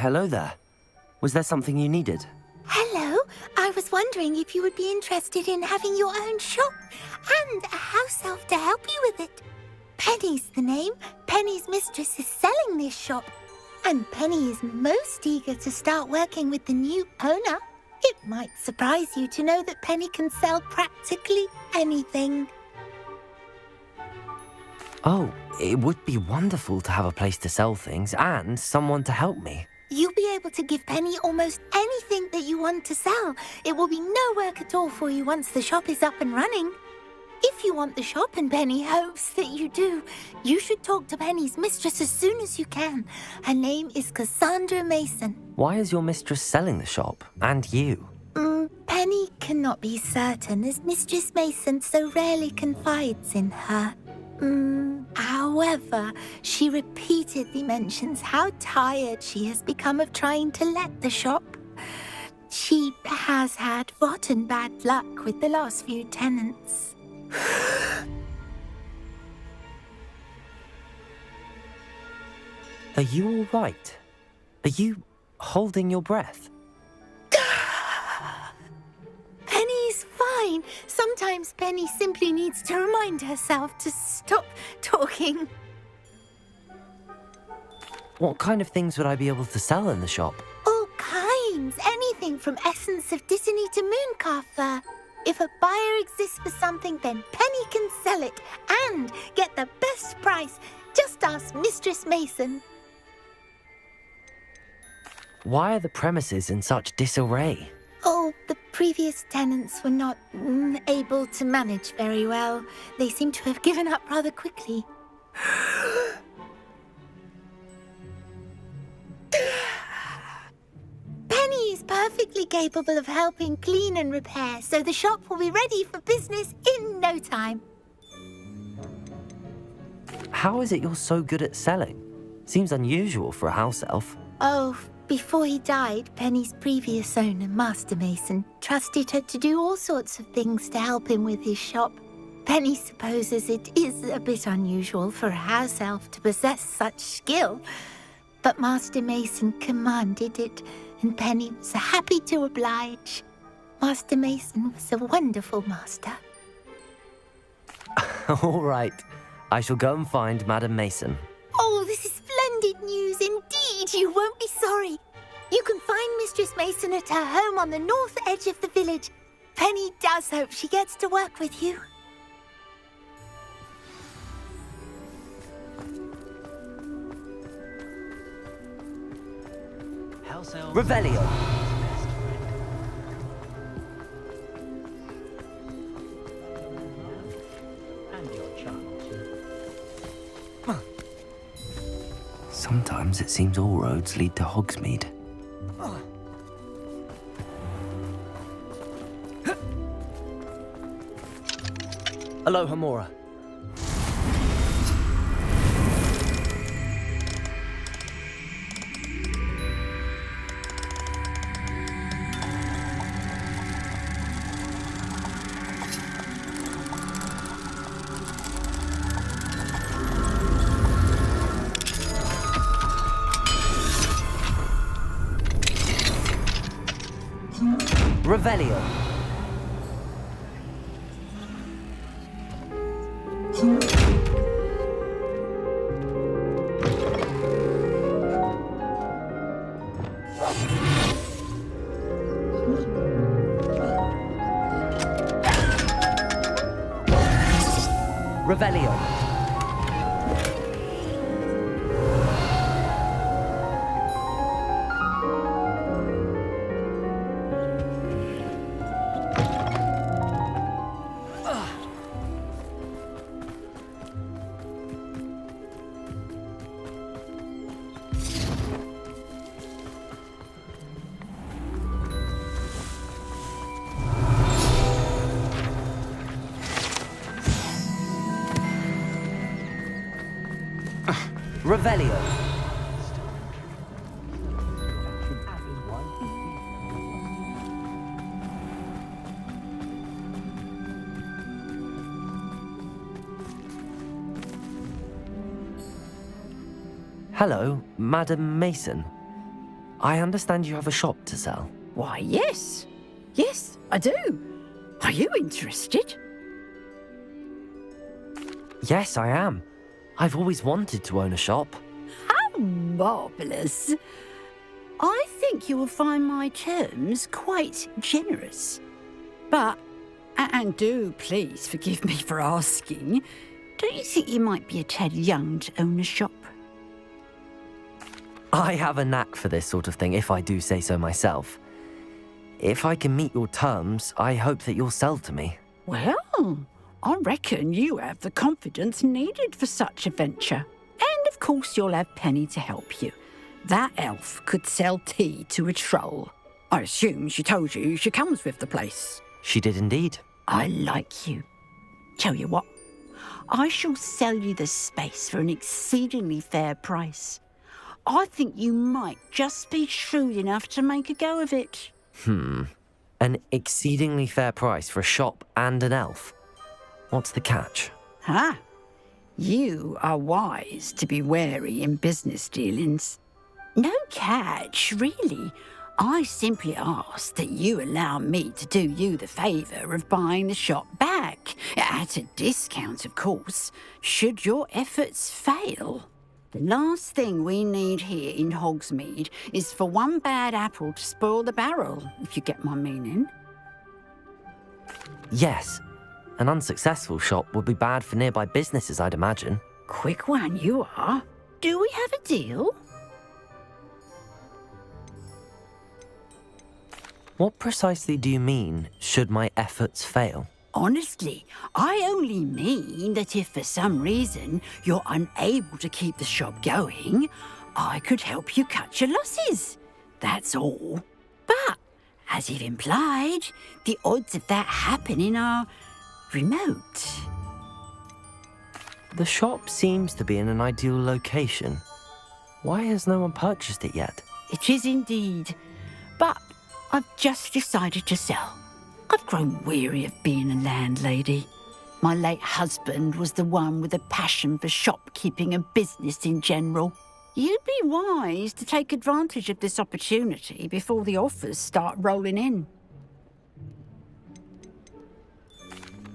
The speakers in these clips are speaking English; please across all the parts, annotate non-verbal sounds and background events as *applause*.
hello there. Was there something you needed? Hello. I was wondering if you would be interested in having your own shop and a house elf to help you with it. Penny's the name. Penny's mistress is selling this shop. And Penny is most eager to start working with the new owner. It might surprise you to know that Penny can sell practically anything. Oh, it would be wonderful to have a place to sell things and someone to help me. Be able to give Penny almost anything that you want to sell. It will be no work at all for you once the shop is up and running. If you want the shop and Penny hopes that you do, you should talk to Penny's mistress as soon as you can. Her name is Cassandra Mason. Why is your mistress selling the shop? And you? Mm, Penny cannot be certain as Mistress Mason so rarely confides in her. Mm, however, she repeatedly mentions how tired she has become of trying to let the shop. She has had rotten bad luck with the last few tenants. Are you all right? Are you holding your breath? Penny's fine. Sometimes Penny simply needs to remind herself to stop talking. What kind of things would I be able to sell in the shop? All kinds. Anything from essence of Dittany to Mooncalf fur. If a buyer exists for something, then Penny can sell it and get the best price. Just ask Mistress Mason. Why are the premises in such disarray? Oh, the previous tenants were not mm, able to manage very well. They seem to have given up rather quickly. *gasps* Penny is perfectly capable of helping clean and repair, so the shop will be ready for business in no time. How is it you're so good at selling? Seems unusual for a house elf. Oh, before he died, Penny's previous owner, Master Mason, trusted her to do all sorts of things to help him with his shop. Penny supposes it is a bit unusual for a house elf to possess such skill, but Master Mason commanded it, and Penny was happy to oblige. Master Mason was a wonderful master. *laughs* All right. I shall go and find Madam Mason. Oh, this is splendid news indeed. You won't be sorry. You can find Mistress Mason at her home on the north edge of the village. Penny does hope she gets to work with you. Revelio. Sometimes it seems all roads lead to Hogsmeade. Alohomora. Revelio. Revelio. Hello, Madam Mason. I understand you have a shop to sell. Why, yes. Yes, I do. Are you interested? Yes, I am. I've always wanted to own a shop. How marvellous. I think you will find my terms quite generous. But, and do please forgive me for asking, don't you think you might be a tad young to own a shop? I have a knack for this sort of thing, if I do say so myself. If I can meet your terms, I hope that you'll sell to me. Well, I reckon you have the confidence needed for such a venture. And of course, you'll have Penny to help you. That elf could sell tea to a troll. I assume she told you she comes with the place. She did indeed. I like you. Tell you what, I shall sell you the space for an exceedingly fair price. I think you might just be shrewd enough to make a go of it. Hmm. An exceedingly fair price for a shop and an elf. What's the catch? Ah, you are wise to be wary in business dealings. No catch, really. I simply ask that you allow me to do you the favour of buying the shop back, at a discount, of course, should your efforts fail. The last thing we need here in Hogsmeade is for one bad apple to spoil the barrel, if you get my meaning. Yes. An unsuccessful shop would be bad for nearby businesses, I'd imagine. Quick one, you are. Do we have a deal? What precisely do you mean, should my efforts fail? Honestly, I only mean that if for some reason you're unable to keep the shop going, I could help you cut your losses. That's all. But, as you've implied, the odds of that happening are remote. The shop seems to be in an ideal location. Why has no one purchased it yet? It is indeed. But I've just decided to sell. I've grown weary of being a landlady. My late husband was the one with a passion for shopkeeping and business in general. You'd be wise to take advantage of this opportunity before the offers start rolling in.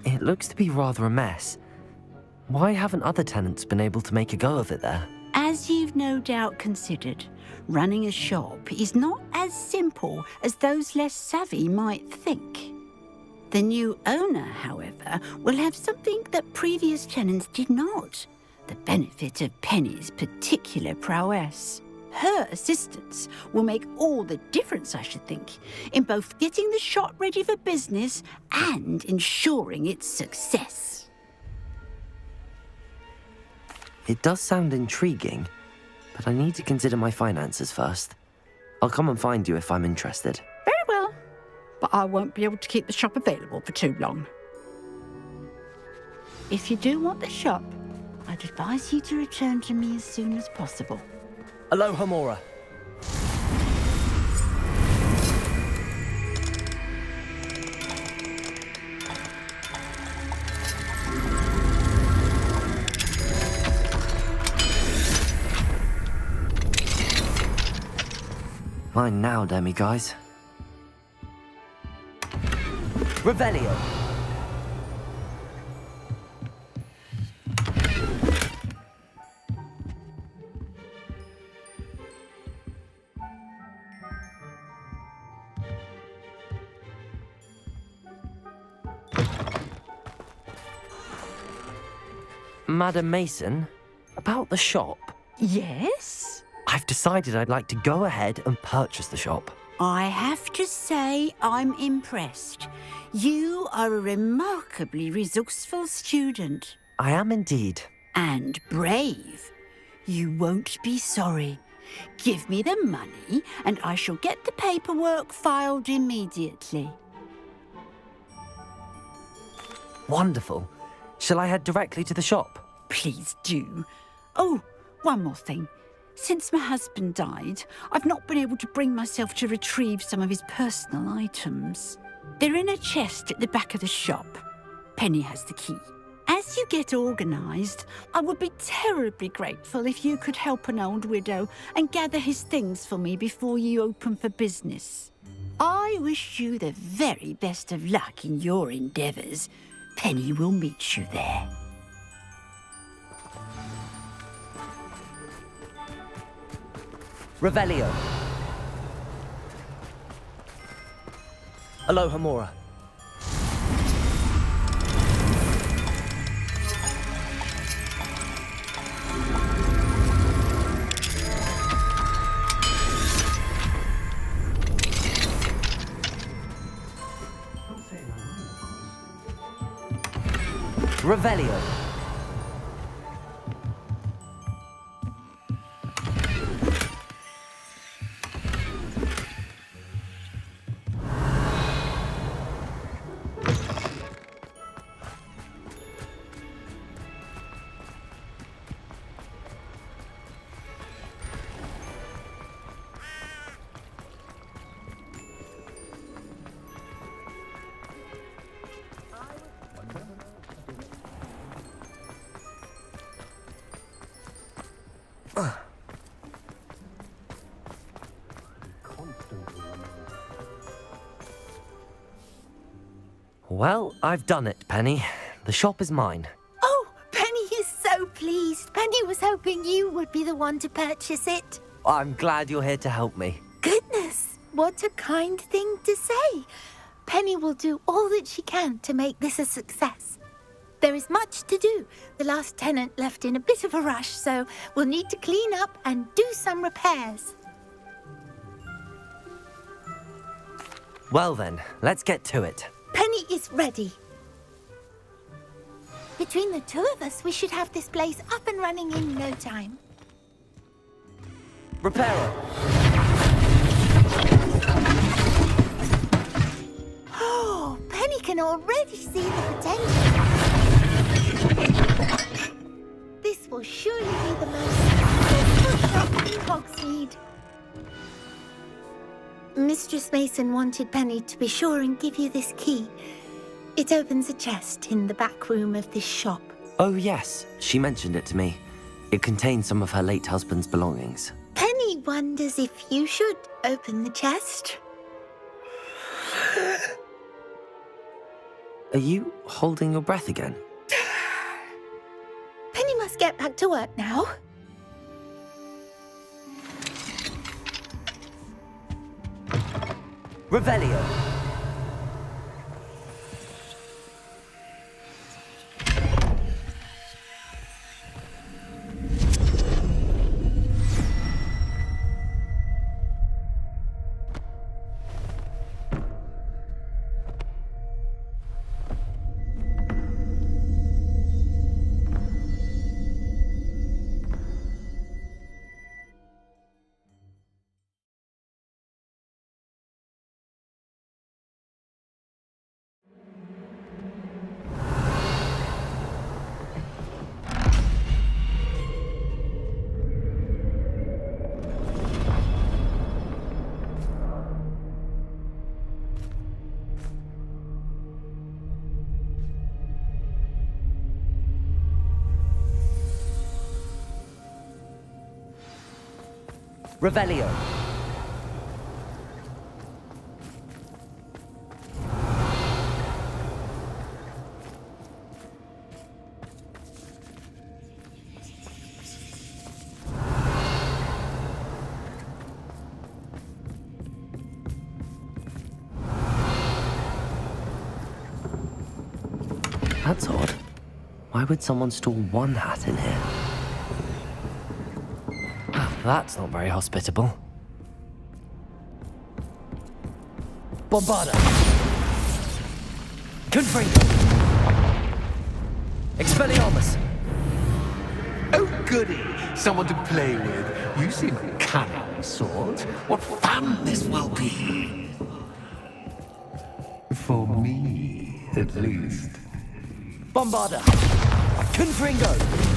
It looks to be rather a mess. Why haven't other tenants been able to make a go of it there? As you've no doubt considered, running a shop is not as simple as those less savvy might think. The new owner, however, will have something that previous tenants did not the benefit of Penny's particular prowess. Her assistance will make all the difference, I should think, in both getting the shop ready for business and ensuring its success. It does sound intriguing, but I need to consider my finances first. I'll come and find you if I'm interested Very well, but I won't be able to keep the shop available for too long. If you do want the shop, I'd advise you to return to me as soon as possible. Alohomora. Mine now, demi guys. Revelio. Madam Mason, about the shop. Yes? I've decided I'd like to go ahead and purchase the shop. I have to say I'm impressed. You are a remarkably resourceful student. I am indeed. And brave. You won't be sorry. Give me the money, and I shall get the paperwork filed immediately. Wonderful. Shall I head directly to the shop? Please do. Oh, one more thing. Since my husband died, I've not been able to bring myself to retrieve some of his personal items. They're in a chest at the back of the shop. Penny has the key. As you get organised, I would be terribly grateful if you could help an old widow and gather his things for me before you open for business. I wish you the very best of luck in your endeavours. Penny will meet you there. Revelio. Alohomora. Revelio. I've done it, Penny. The shop is mine. Oh, Penny is so pleased. Penny was hoping you would be the one to purchase it. I'm glad you're here to help me. Goodness, what a kind thing to say. Penny will do all that she can to make this a success. There is much to do. The last tenant left in a bit of a rush, so we'll need to clean up and do some repairs. Well then, let's get to it. Penny is ready. Between the two of us, we should have this place up and running in no time. Reparo. Oh, Penny can already see the potential. This will surely be the most successful shop in Hogsmeade. Mistress Mason wanted Penny to be sure and give you this key. It opens a chest in the back room of this shop. Oh, yes. She mentioned it to me. It contains some of her late husband's belongings. Penny wonders if you should open the chest. Are you holding your breath again? Penny must get back to work now. Revelio. Revelio. That's odd. Why would someone store one hat in here? That's not very hospitable. Bombarda! Confringo! Expelliarmus! Oh, goody! Someone to play with. You seem a cunning sort. What fun this will be! For me, at least. Bombarda! Confringo!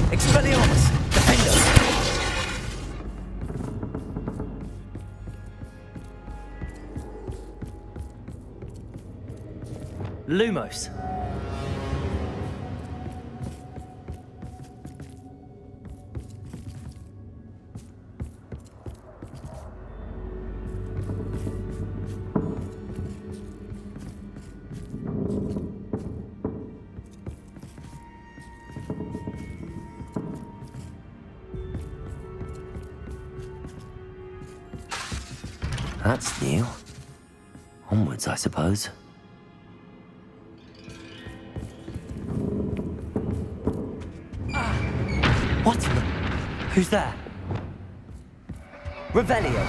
Expelliarmus! Defendo! Lumos. That's new. Onwards, I suppose. Who's there? Revelio.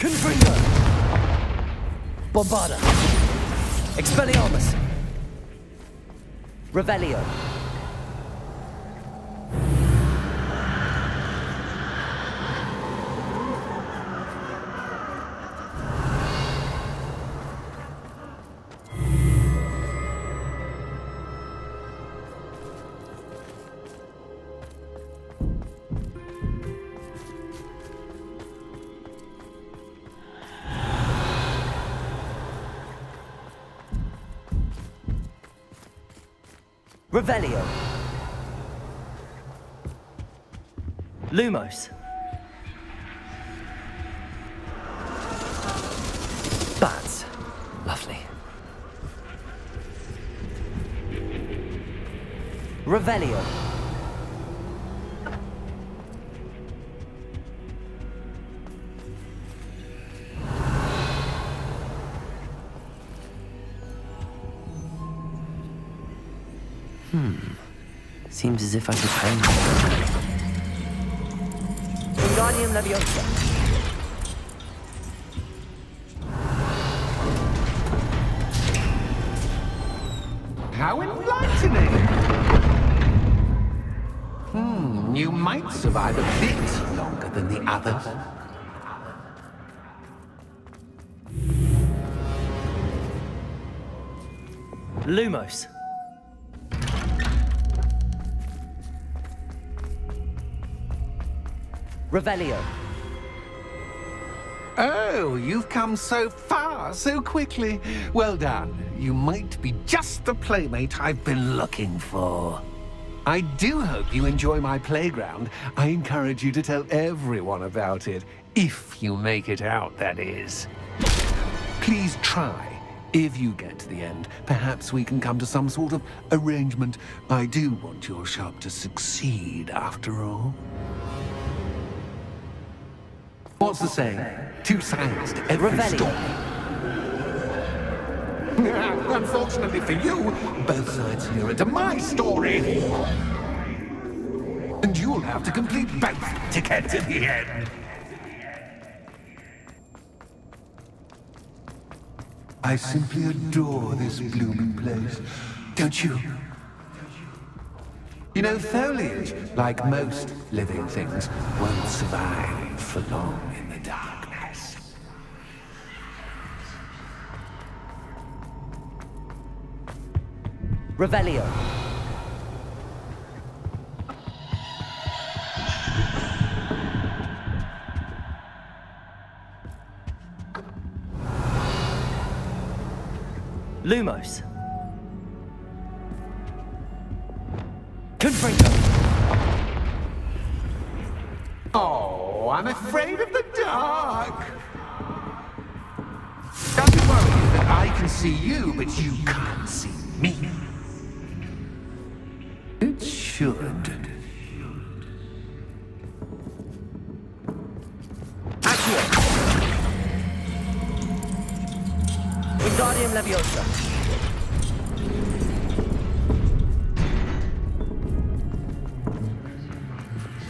Confringo! Bombarda! Expelliarmus! Revelio! Revelio. Lumos. Seems as if I could hang. Wingardium Leviosa. How enlightening! Hmm, you might survive a bit longer than the others. Lumos. Revelio. Oh, you've come so far, so quickly. Well done. You might be just the playmate I've been looking for. I do hope you enjoy my playground. I encourage you to tell everyone about it. If you make it out, that is. Please try. If you get to the end, perhaps we can come to some sort of arrangement. I do want your shop to succeed, after all. What's the saying? Two sides to every Revelio. story. *laughs* Unfortunately for you, both sides here into my story. And you'll have to complete both to get to the end. I simply adore this blooming place, don't you? You know, foliage, like most living things, won't survive for long Revelio. Lumos. Confringo. Oh, I'm afraid of the dark. Don't worry that I can see you, but you can't see me. It should. Accio. Wingardium Leviosa.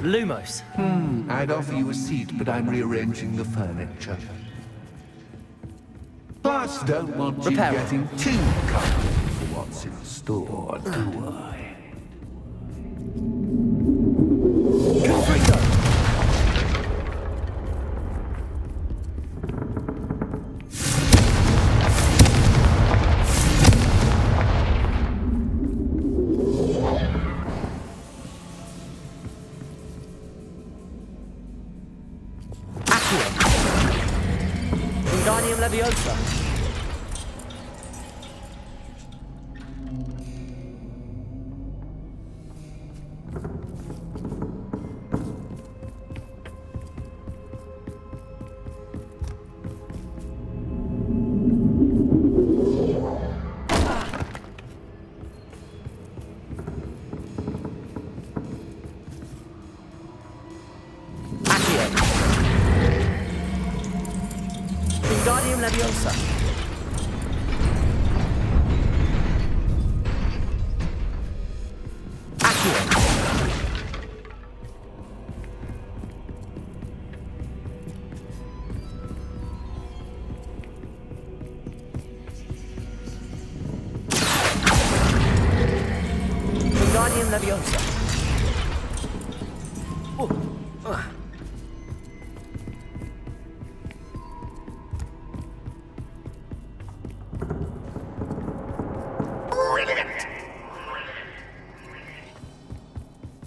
Lumos. Hmm, I'd offer you a seat, but I'm rearranging the furniture. Plus, don't want you getting too comfortable for what's in store, do I?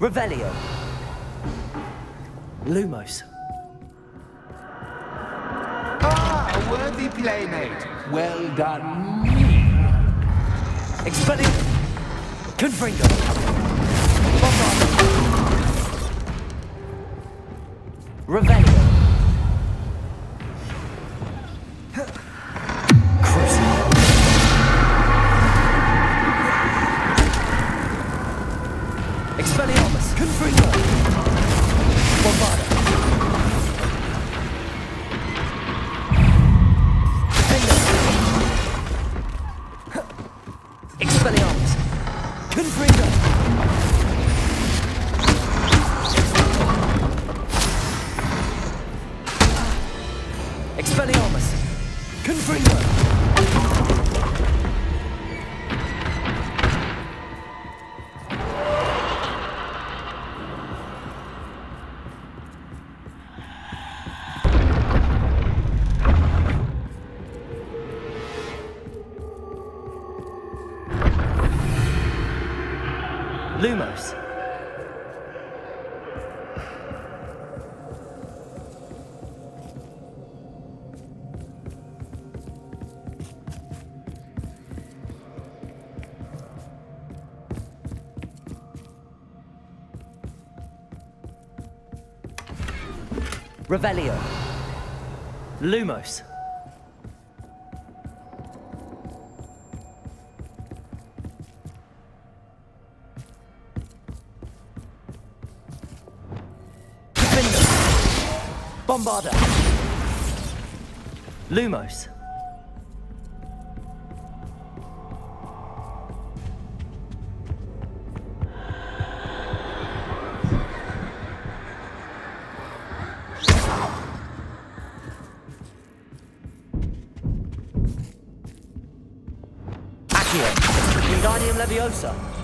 Revelio. Lumos. Ah, a worthy playmate. Well done. Expelliarmus. Confringo. Bombarda. Revelio. Revelio. Lumos. Bombarda. Lumos. Wingardium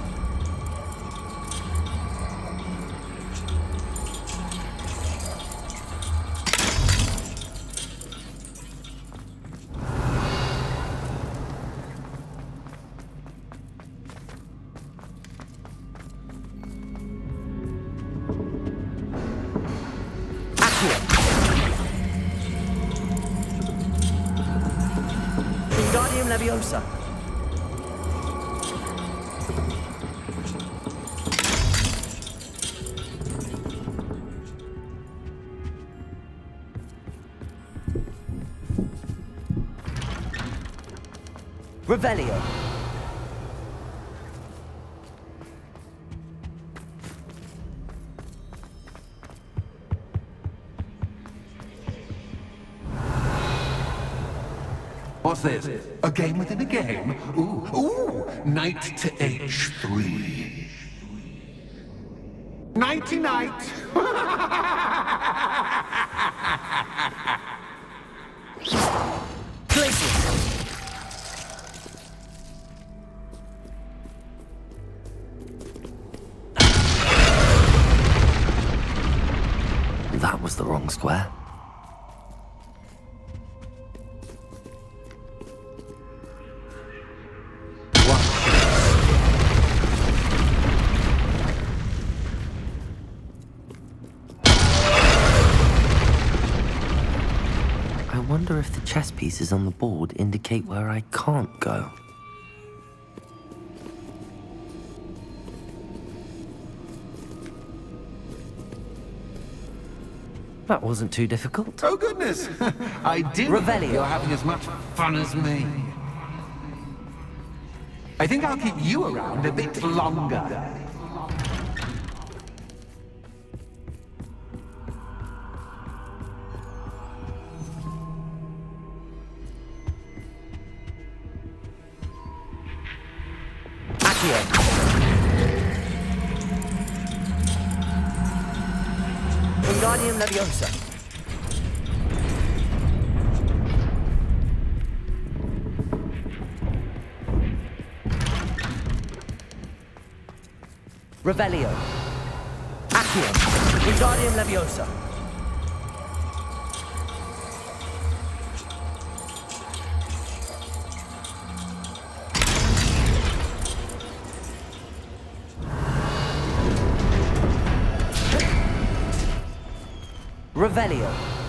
Revelio. What's this? A game within a game? Ooh, ooh, knight to h3. Chess pieces on the board indicate where I can't go. That wasn't too difficult. Oh, goodness. *laughs* I do Revelio. you're having as much fun as me. I think I'll keep you around a bit longer. Revelio. Accio. Wingardium Leviosa. Revelio.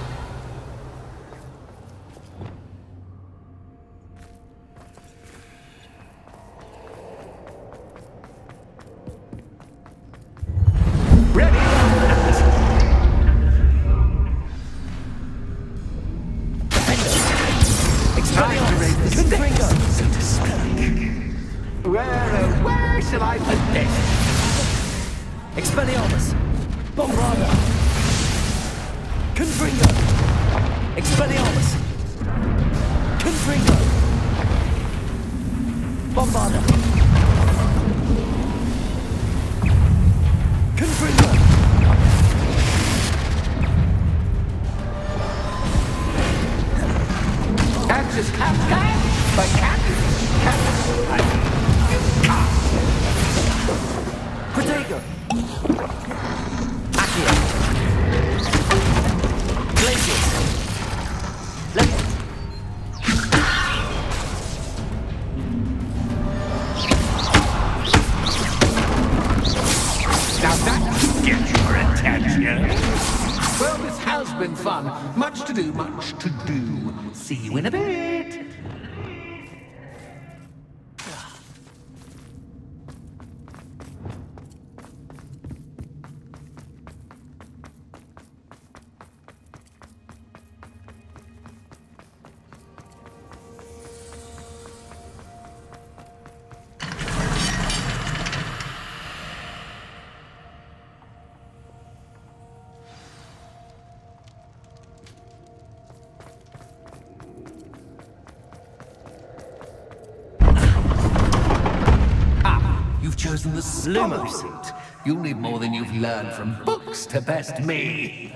Chosen the Lumos. Lumos. route. You'll need more than you've learned from books to best me.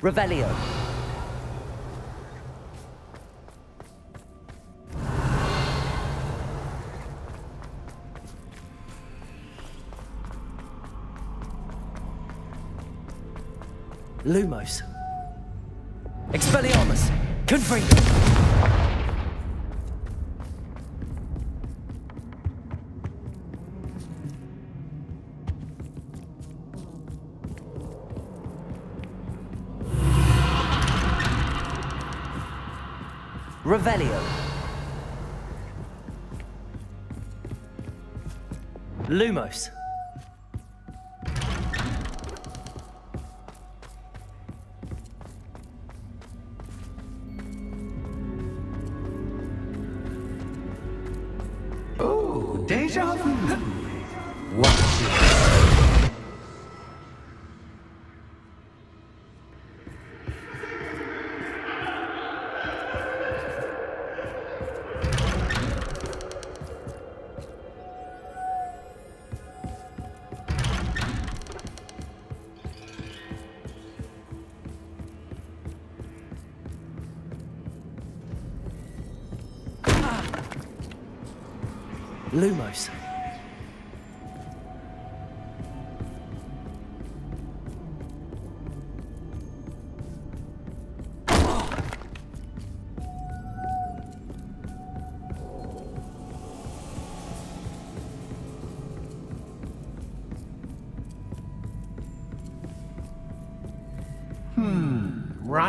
Revelio. Lumos. Expelliarmus. Confringo. Revelio. Lumos.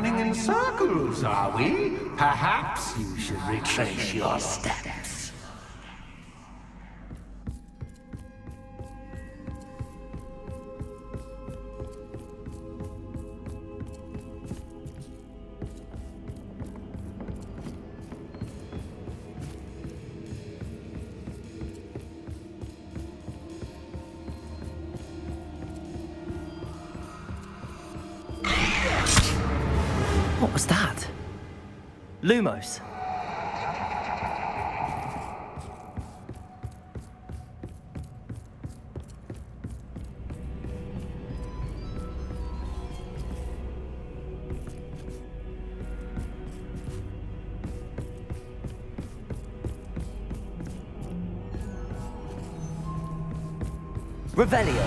Running in circles, are we? Perhaps you should retrace your steps. Lumos. Revelio.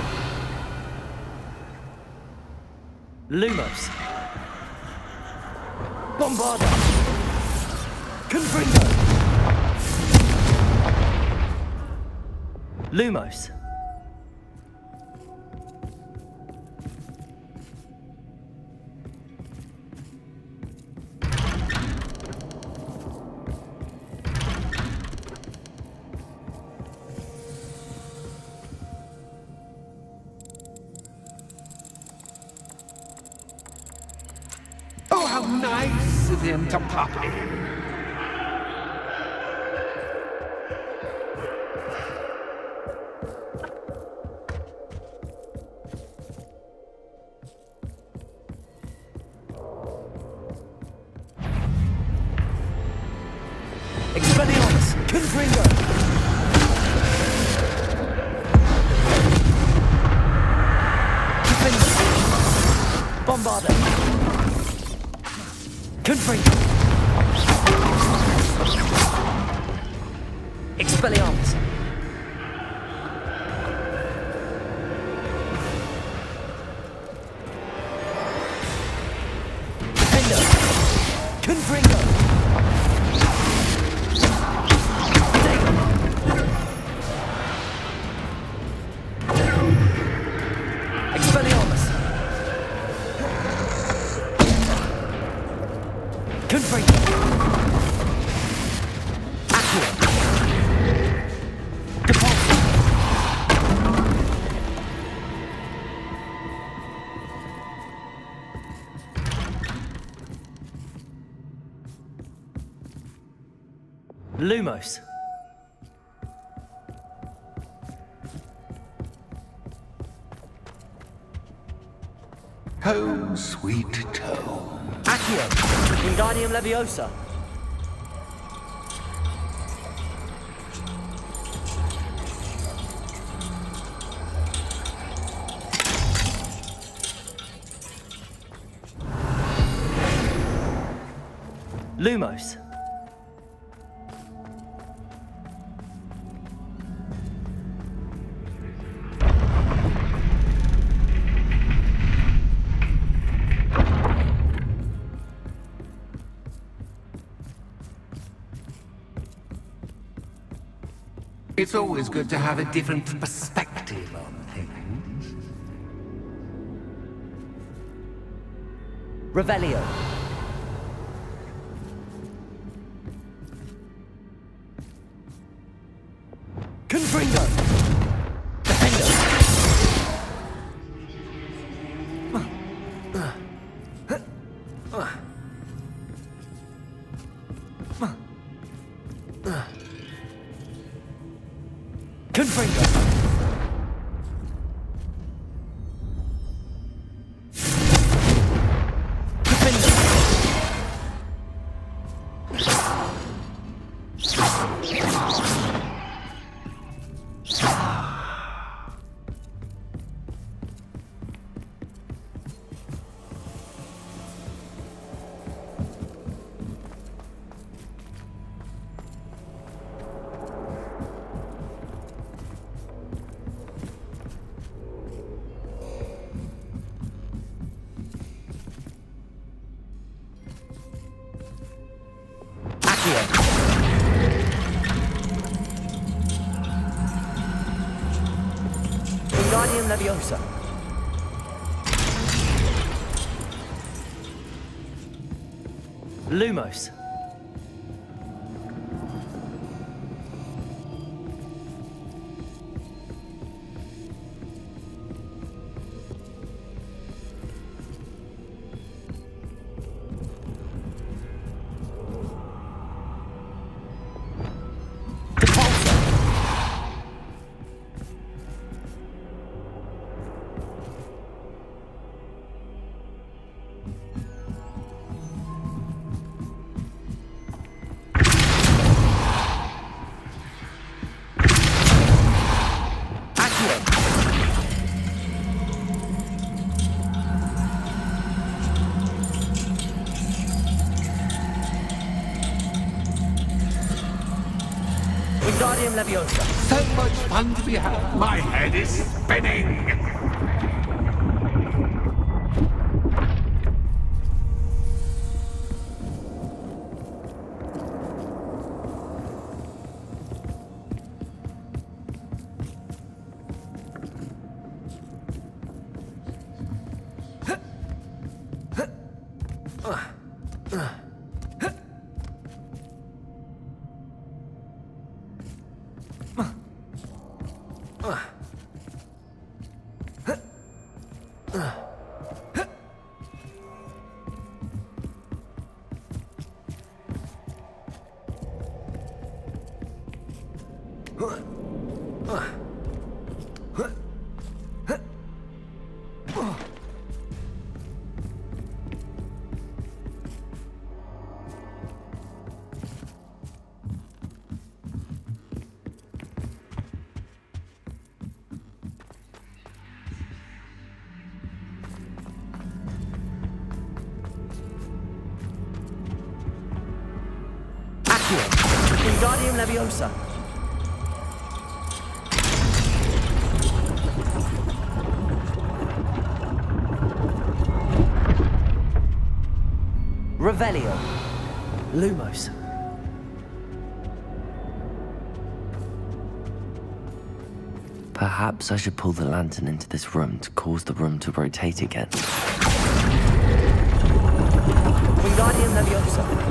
Nice of him to pop in. Leviosa. Lumos. It's always good to have a different perspective on things. Revelio. Wingardium Leviosa. Lumos. Leviosa. Revelio. Lumos. Perhaps I should pull the lantern into this room to cause the room to rotate again. Wingardium Leviosa.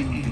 Dull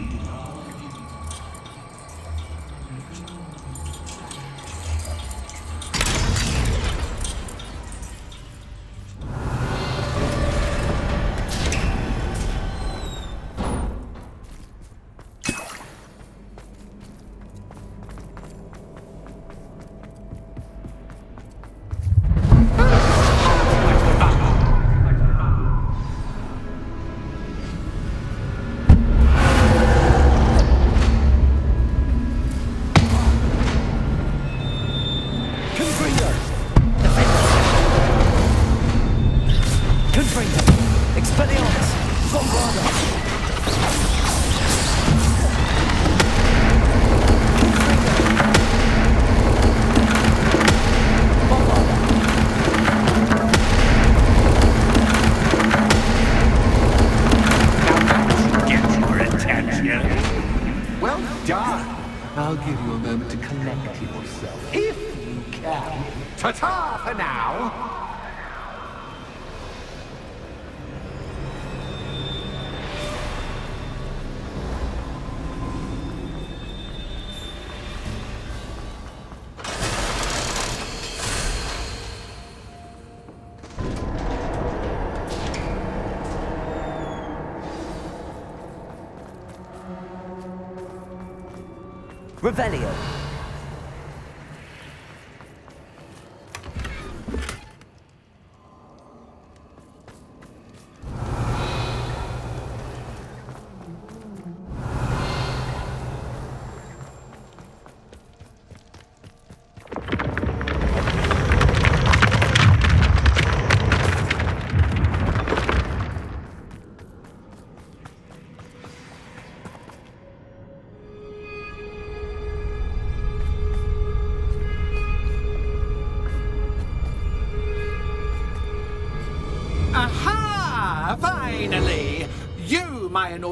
Revelio.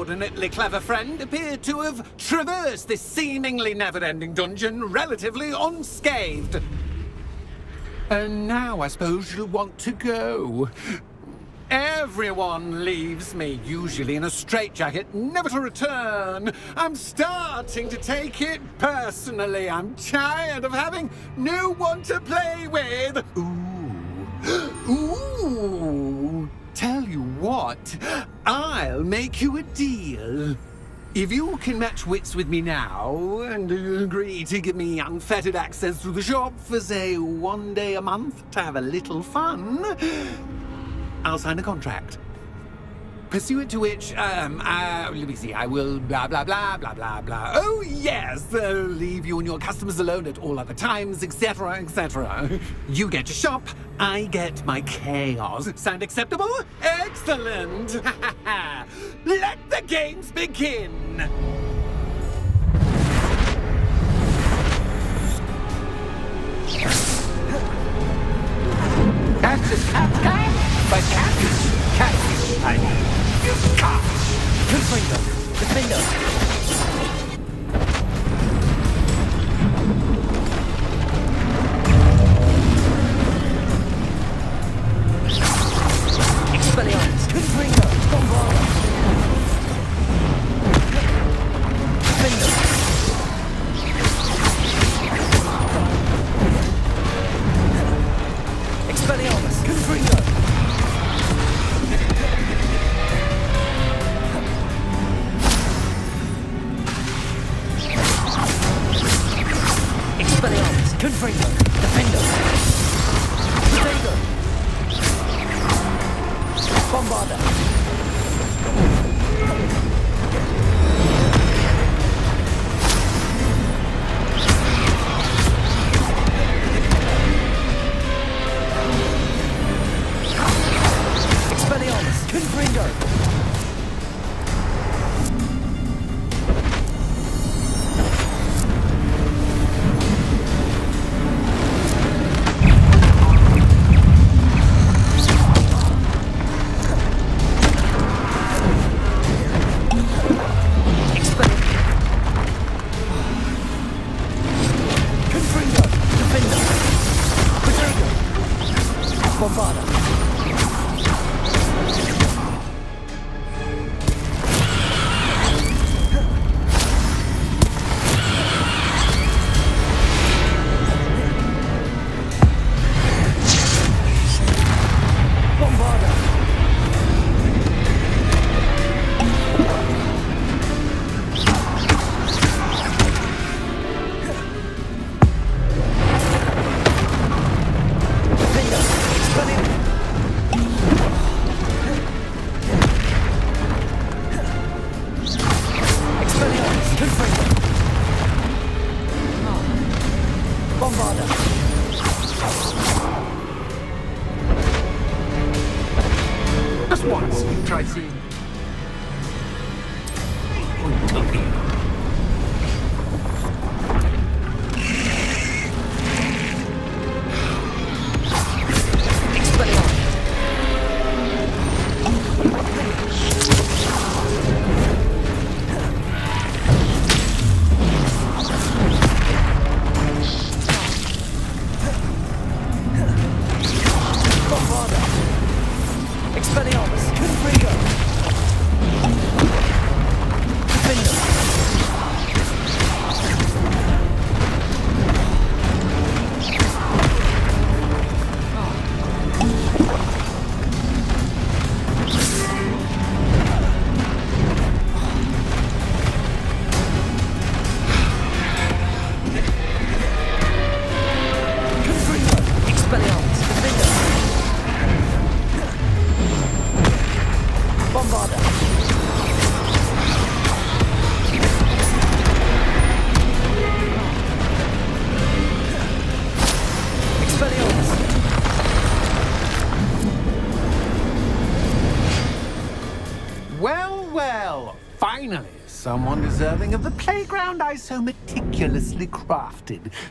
Inordinately clever friend, appeared to have traversed this seemingly never-ending dungeon relatively unscathed. And now I suppose you'll want to go. Everyone leaves me, usually in a straitjacket, never to return. I'm starting to take it personally. I'm tired of having no one to play with. Ooh. *gasps* Ooh. Tell you what, I'll make you a deal. If you can match wits with me now and agree to give me unfettered access to the shop for, say, one day a month to have a little fun, I'll sign a contract. Pursuant to which, um, uh, let me see, I will blah, blah, blah, blah, blah, blah. Oh, yes, uh, leave you and your customers alone at all other times, etc., etc. You get to shop, I get my chaos. Sound acceptable? Excellent! *laughs* Let the games begin! That's a cat cat, Cat. Confringo! Defendo! Expelliarmus! Confringo! Confringo! Defendo! Protego! Bombarda!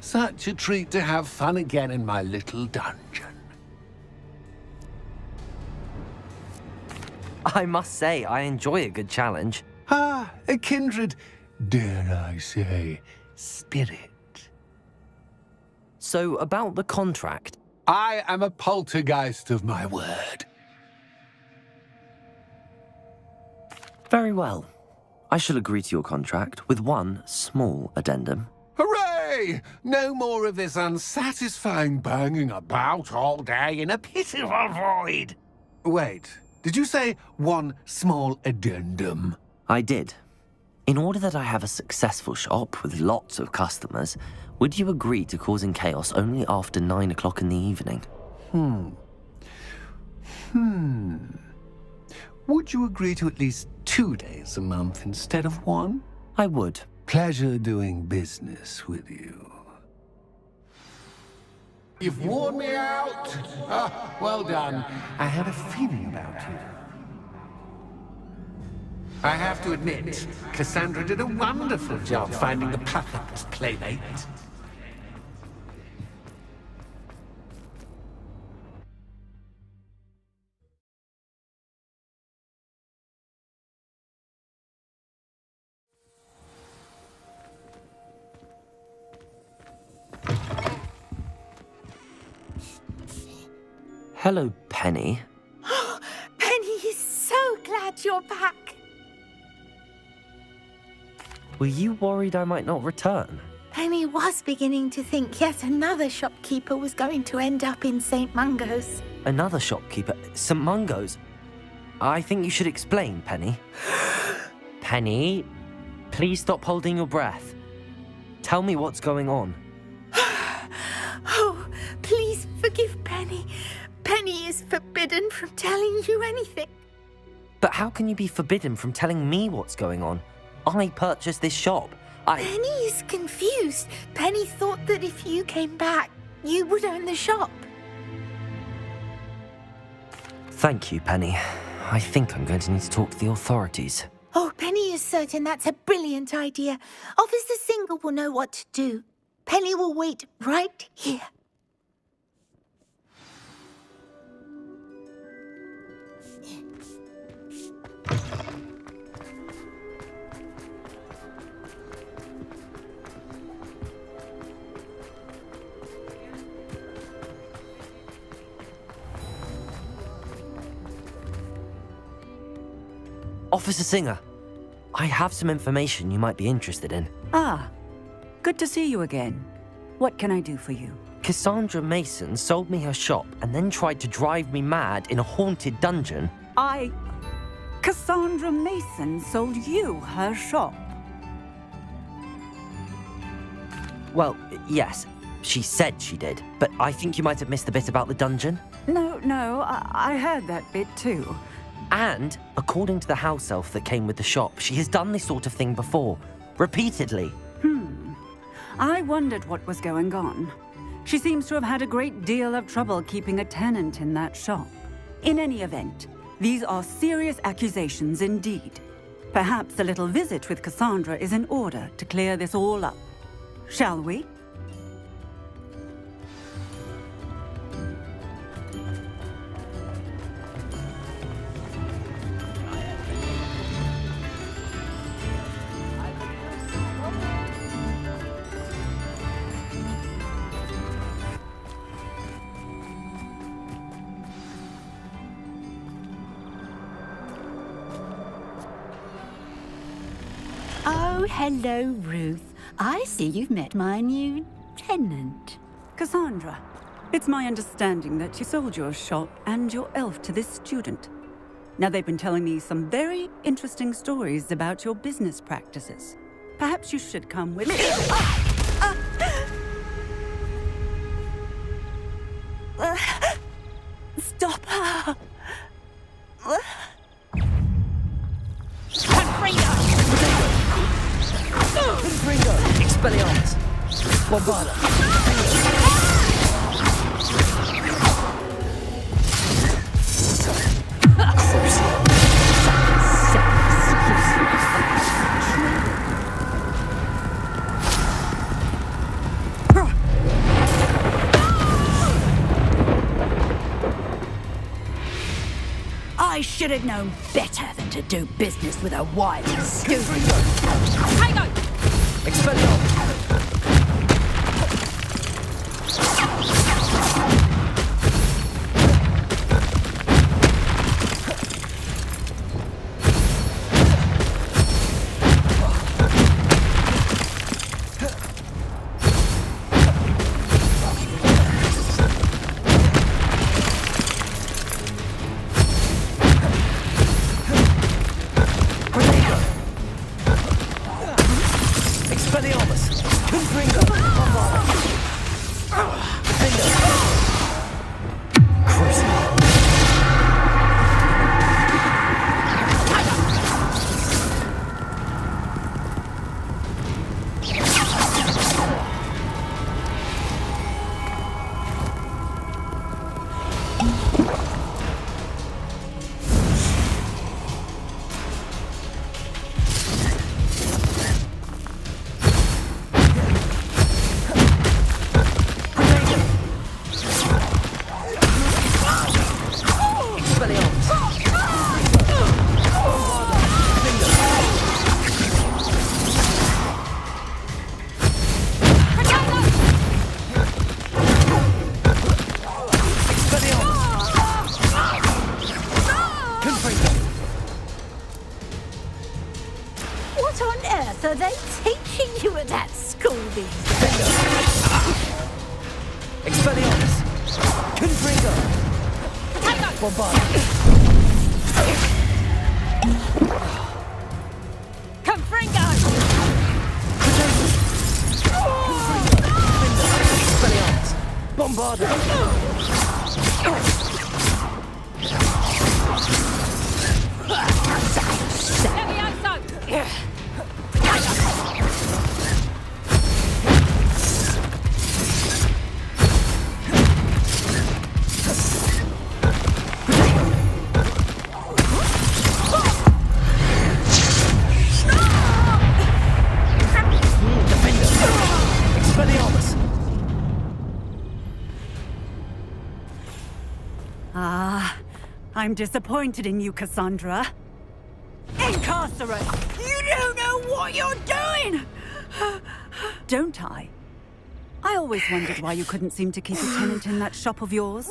Such a treat to have fun again in my little dungeon. I must say, I enjoy a good challenge. Ah, a kindred, dare I say, spirit. So, about the contract. I am a poltergeist of my word. Very well. I shall agree to your contract with one small addendum. No more of this unsatisfying banging about all day in a pitiful void. Wait, did you say one small addendum? I did. In order that I have a successful shop with lots of customers, would you agree to causing chaos only after nine o'clock in the evening? Hmm. Hmm. Would you agree to at least two days a month instead of one? I would. Pleasure doing business with you. You've worn me out. Ah, well done. I had a feeling about you. I have to admit, Cassandra did a wonderful job finding the perfect playmate. Hello, Penny. Oh, *gasps* Penny is so glad you're back. Were you worried I might not return? Penny was beginning to think yet another shopkeeper was going to end up in St. Mungo's. Another shopkeeper? St. Mungo's? I think you should explain, Penny. *gasps* Penny, please stop holding your breath. Tell me what's going on. *sighs* Oh, please forgive Penny. Penny is forbidden from telling you anything. But how can you be forbidden from telling me what's going on? I purchased this shop. I. Penny is confused. Penny thought that if you came back, you would own the shop. Thank you, Penny. I think I'm going to need to talk to the authorities. Oh, Penny is certain that's a brilliant idea. Officer Singer will know what to do. Penny will wait right here. Officer Singer, I have some information you might be interested in. Ah, good to see you again. What can I do for you? Cassandra Mason sold me her shop and then tried to drive me mad in a haunted dungeon. I. Cassandra Mason sold you her shop. Well, yes, she said she did, but I think you might have missed the bit about the dungeon. No, no, I, I heard that bit too. And, according to the house elf that came with the shop, she has done this sort of thing before. Repeatedly. Hmm. I wondered what was going on. She seems to have had a great deal of trouble keeping a tenant in that shop. In any event, these are serious accusations indeed. Perhaps a little visit with Cassandra is in order to clear this all up. Shall we? Hello, Ruth. I see you've met my new tenant. Cassandra, it's my understanding that you sold your shop and your elf to this student. Now, they've been telling me some very interesting stories about your business practices. Perhaps you should come with me. *gasps* Ah! Known better than to do business with a wild student. Expelliarmus! I'm disappointed in you, Cassandra. Incarcerous! You don't know what you're doing! Don't I? I always wondered why you couldn't seem to keep a tenant in that shop of yours.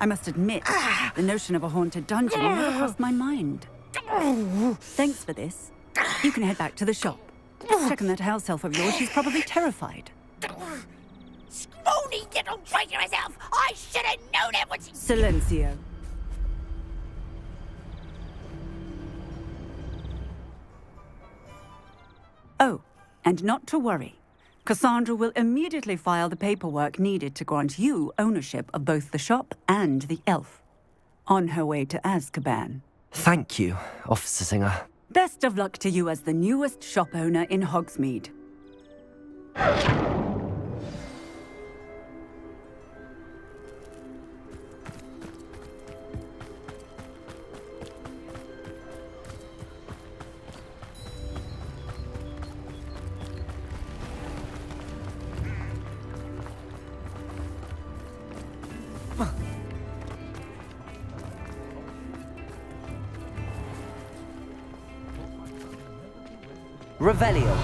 I must admit, the notion of a haunted dungeon never crossed my mind. Thanks for this. You can head back to the shop. Check on that house elf of yours. She's probably terrified. Scrawny little traitor herself! I should have known it was... Silencio. Oh, and not to worry. Cassandra will immediately file the paperwork needed to grant you ownership of both the shop and the elf. On her way to Azkaban. Thank you, Officer Singer. Best of luck to you as the newest shop owner in Hogsmeade. Revelio.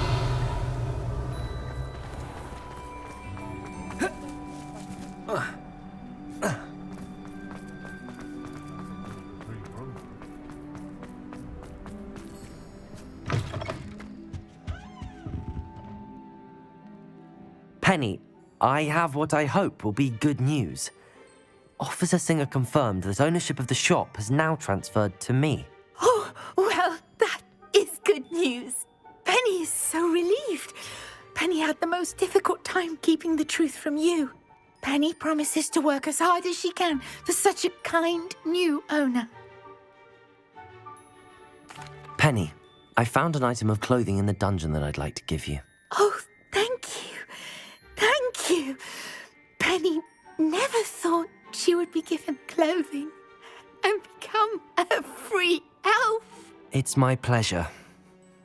Penny, I have what I hope will be good news. Officer Singer confirmed that ownership of the shop has now transferred to me. Had the most difficult time keeping the truth from you. Penny promises to work as hard as she can for such a kind new owner. Penny, I found an item of clothing in the dungeon that I'd like to give you. Oh, thank you. Thank you. Penny never thought she would be given clothing and become a free elf. It's my pleasure.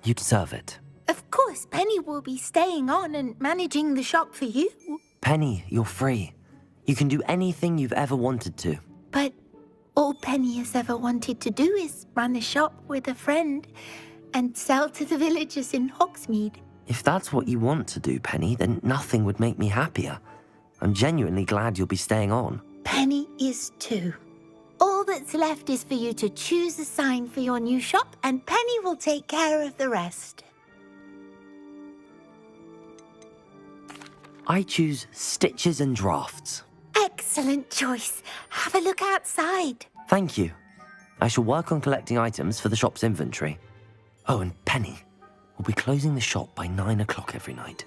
You deserve it. Of course, Penny will be staying on and managing the shop for you. Penny, you're free. You can do anything you've ever wanted to. But all Penny has ever wanted to do is run a shop with a friend and sell to the villagers in Hogsmeade. If that's what you want to do, Penny, then nothing would make me happier. I'm genuinely glad you'll be staying on. Penny is too. All that's left is for you to choose a sign for your new shop, and Penny will take care of the rest. I choose stitches and drafts. Excellent choice. Have a look outside. Thank you. I shall work on collecting items for the shop's inventory. Oh, and Penny, we'll be closing the shop by nine o'clock every night.